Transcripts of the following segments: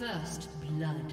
First blood.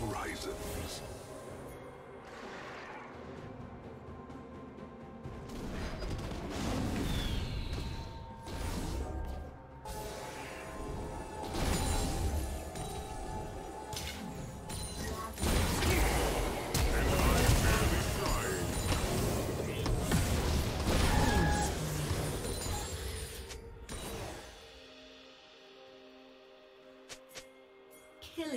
Horizons.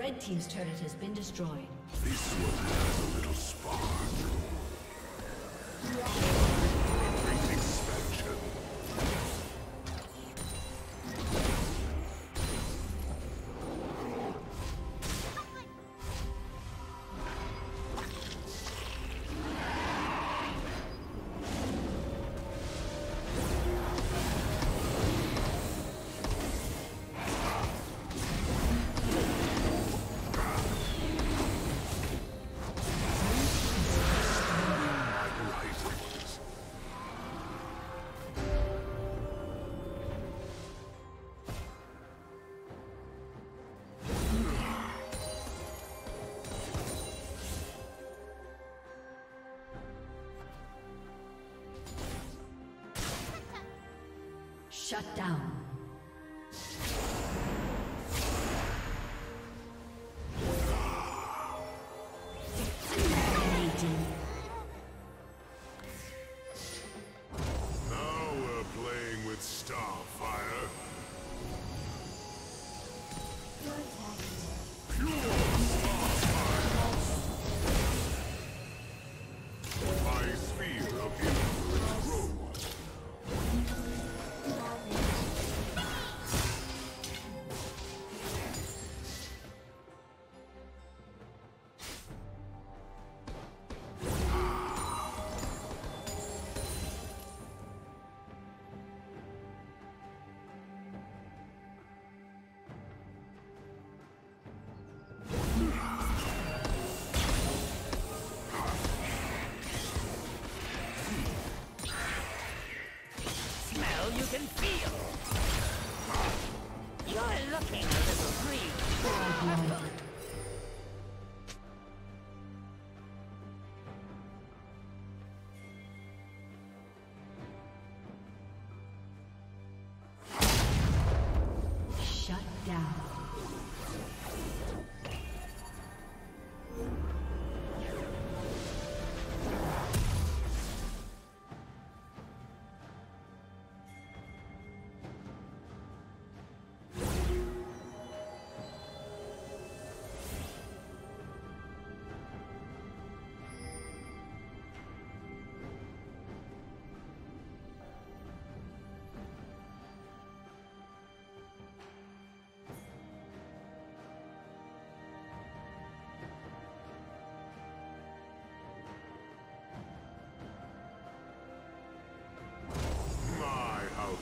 Red team's turret has been destroyed. This one has a little spark. Shut down.